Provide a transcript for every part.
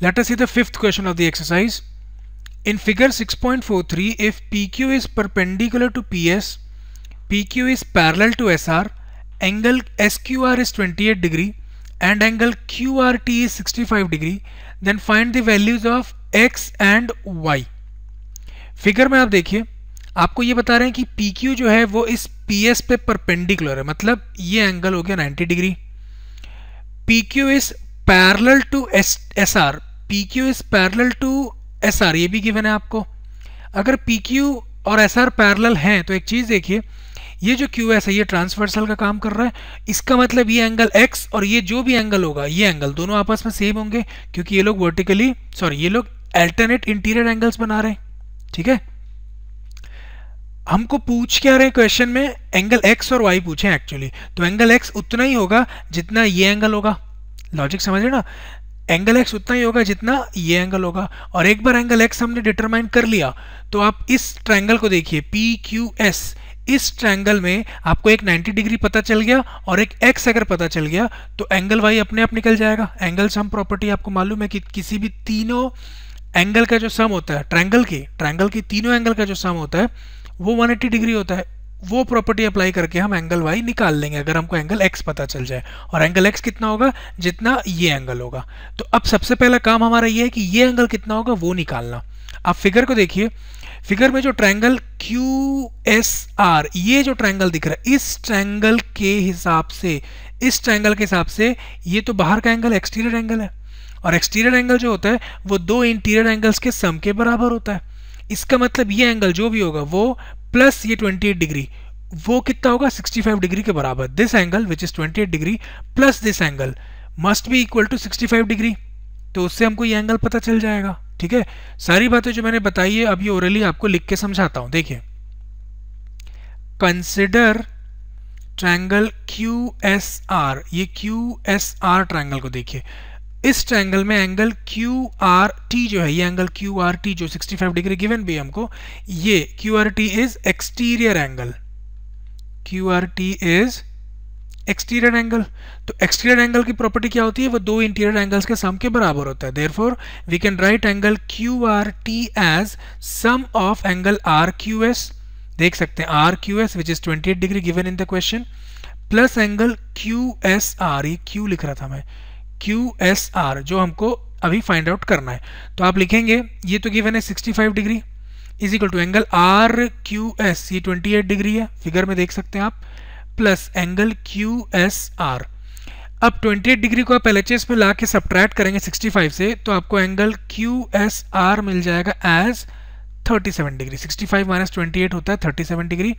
Let us see the fifth question of the exercise. In figure 6.43, if PQ is perpendicular to PS, PQ is parallel to SR, angle SQR is 28 degree and angle QRT is 65 degree, then find the values of X and Y. Figure में आप देखिए आपको ये बता रहे हैं कि PQ जो है वो इस PS पे परपेंडिकुलर है मतलब ये एंगल हो गया 90 degree PQ is parallel to SR PQ is parallel to SR ये भी गिवन है आपको। अगर PQ और SR पैरेलल हैं तो एक चीज़ देखिए, ये जो क्यू एस है, ये ट्रांसवर्सल का काम कर रहा है। इसका मतलब ये एंगल एक्स और ये जो भी एंगल होगा, ये एंगल दोनों आपस में सेम होंगे, क्योंकि ये लोग वर्टिकली सॉरी ये लोग अल्टरनेट इंटीरियर एंगल्स बना रहे हैं, ठीक है? हमको पूछ क्या रहे हैं क्वेश्चन में एंगल एक्स और वाई पूछे एक्चुअली तो एंगल एक्स उतना ही होगा जितना ये एंगल होगा। लॉजिक समझ रहे ना? एंगल एक्स उतना ही होगा जितना ये एंगल होगा। और एक बार एंगल एक्स हमने डिटरमाइन कर लिया तो आप इस ट्रायंगल को देखिए पी क्यू एस इस ट्रायंगल में आपको एक 90 डिग्री पता चल गया और एक एक्स अगर पता चल गया तो एंगल वाई अपने आप निकल जाएगा। एंगल सम प्रॉपर्टी आपको मालूम है कि किसी भी तीनों एंगल का जो सम होता है, ट्रायंगल की ट्रायंगल की तीनों एंगल का जो सम होता है, वो 180 डिग्री होता है। वो प्रॉपर्टी अप्लाई करके हम एंगल वाई निकाल लेंगे, अगर हमको एंगल एक्स पता चल जाए। और एंगल एक्स कितना होगा? जितना ये एंगल होगा। तो अब सबसे पहला काम हमारा ये है कि ये एंगल कितना होगा, वो निकालना। आप फिगर को देखिए। फिगर में जो ट्रायंगल क्यू एस आर ये जो ट्रायंगल दिख रहा है, इस ट्रायंगल के हिसाब से, इस ट्रायंगल के हिसाब से ये तो बाहर का एंगल एक्सटीरियर एंगल है। और एक्सटीरियर एंगल जो होता है, वो दो इंटीरियर एंगल्स के सम के बराबर होता है। इसका मतलब ये एंगल जो भी होगा, वो प्लस ये 28 डिग्री वो कितना होगा? 65 डिग्री के बराबर। This angle which is 28 degree plus this angle must be equal to 65 degree तो उससे हमको ये एंगल पता चल जाएगा, ठीक है? सारी बातें जो मैंने बताई है अब ये ओरली आपको लिख के समझाता हूँ। देखिए। Consider triangle Q S R ये क्यू एस आर ट्रायंगल को देखिए। इस ट्रायंगल में एंगल क्यू आर टी जो है, ये एंगल क्यू आर टी जो 65 डिग्री गिवन भी हमको, ये Q R T is exterior angle Q R T is exterior angle तो एक्सटीरियर एंगल की प्रॉपर्टी क्या होती है? वो दो इंटीरियर एंगल्स के सम के बराबर होता है. Therefore we can write angle Q R T as sum of angle R Q S देख सकते हैं R Q S which is 28 degree given in the question plus angle Q S R ये Q लिख रहा था मैं. Q S are जो हमको अभी फाइंड आउट करना है। तो आप लिखेंगे, ये तो गिवन है 65 degree is equal to angle R Q S ये 28 डिग्री है फिगर में देख सकते हैं आप plus angle Q S R अब 28 डिग्री को आप एल एच एस में ला के सब्ट्रैक्ट करेंगे 65 से तो आपको एंगल क्यू एस आर मिल जाएगा एज 37 डिग्री 65 माइनस ट्वेंटी होता है 37 डिग्री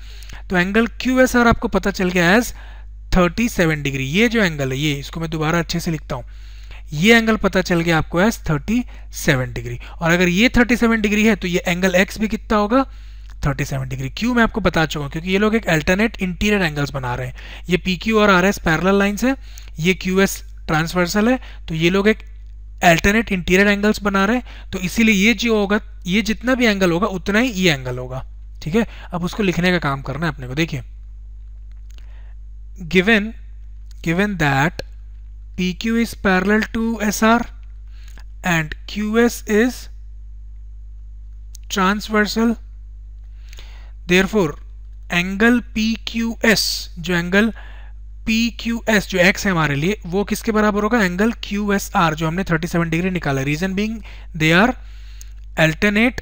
तो एंगल क्यू एस आर आपको पता चल गया एज 37 डिग्री, ये जो एंगल है, ये, इसको मैं दोबारा अच्छे से लिखता हूँ। ये एंगल पता चल गया आपको एज 37 डिग्री। और अगर ये 37 डिग्री है तो ये एंगल एक्स भी कितना होगा? 37 डिग्री। क्यू मैं आपको बता चुका हूँ? क्योंकि ये लोग एक अल्टरनेट इंटीरियर एंगल्स बना रहे हैं। ये पी क्यू और आर एस पैरल लाइन्स है, ये क्यू एस ट्रांसवर्सल है तो ये लोग एक अल्टरनेट इंटीरियर एंगल्स बना रहे हैं। तो इसीलिए ये जो होगा, ये जितना भी एंगल होगा, उतना ही ये एंगल होगा। ठीक है? अब उसको लिखने का काम करना है अपने को। देखिए। P Q is parallel to S R and Q S is transversal therefore angle P Q S जो एंगल पी क्यू एस जो एक्स है हमारे लिए, वो किसके बराबर होगा? एंगल क्यू एस आर जो हमने 37 डिग्री निकाला। Reason being they are alternate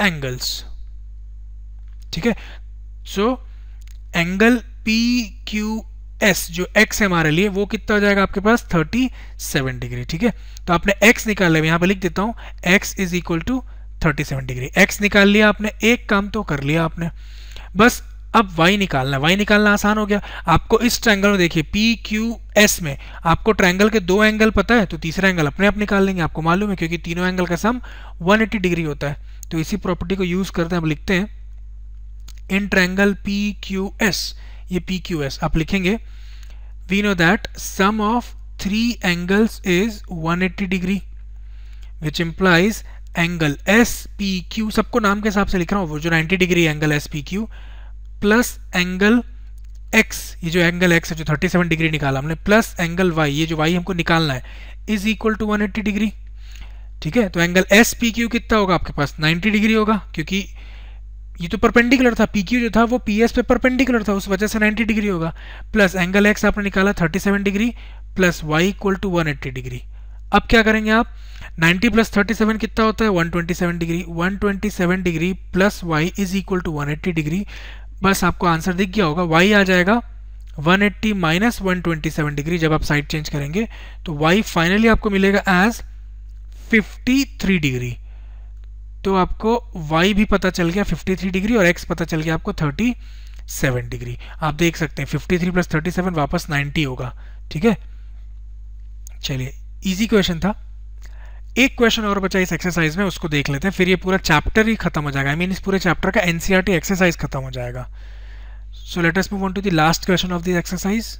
angles ठीक है? So angle P Q S जो एक्स है हमारे लिए, वो कितना हो जाएगा आपके पास? 37 डिग्री ठीक है? तो आपने एक्स निकाल लिया यहाँ पर लिख देता हूँ x is equal to 37 degree x निकाल लिया आपने, एक काम तो कर लिया आपने। बस अब वाई निकालना वाई निकालना आसान हो गया। आपको इस ट्रायंगल में देखिए पी क्यू एस में आपको ट्रायंगल के दो एंगल पता है तो तीसरा एंगल अपने आप निकाल लेंगे, आपको मालूम है, क्योंकि तीनों एंगल का सम 180 डिग्री होता है। तो इसी प्रॉपर्टी को यूज़ करते हैं हम लिखते हैं। In triangle P Q S ये पी क्यू एस आप लिखेंगे we know that sum of three angles is 180 degree which implies angle S P Q सबको नाम के हिसाब से लिख रहा हूँ, वो जो 90 degree angle S P Q plus angle x, ये जो एंगल x है, जो 37 डिग्री निकाला हमने प्लस एंगल वाई ये जो वाई हमको निकालना है इज़ इक्वल टू 180 डिग्री ठीक है? तो एंगल एस पी क्यू कितना होगा आपके पास? 90 डिग्री होगा, क्योंकि ये तो परपेंडिकुलर था क्यू जो था वो एस पे परपेंडिकुलर था, उस वजह से 90 डिग्री होगा। प्लस एंगल एक्स आपने निकाला 37 degree plus y equal to 180 degree अब क्या करेंगे आप? 90 प्लस 37 कितना होता है? 127 degree 127 degree plus y is equal to 180 degree बस आपको आंसर दिख गया होगा। वाई आ जाएगा। 180 माइनस वन डिग्री जब आप साइड चेंज करेंगे तो वाई फाइनली आपको मिलेगा एज 53 डिग्री तो आपको y भी पता चल गया 53 डिग्री और x पता चल गया आपको 37 डिग्री आप देख सकते हैं 53 थ्री प्लस 37 वापस 90 होगा ठीक है? चलिए इजी क्वेश्चन था। एक क्वेश्चन और बचा इस एक्सरसाइज में उसको देख लेते हैं फिर ये पूरा चैप्टर ही खत्म हो जाएगा। आई I मीन mean, इस पूरे चैप्टर का एनसीईआरटी एक्सरसाइज खत्म हो जाएगा। So let us move on to the last question of this exercise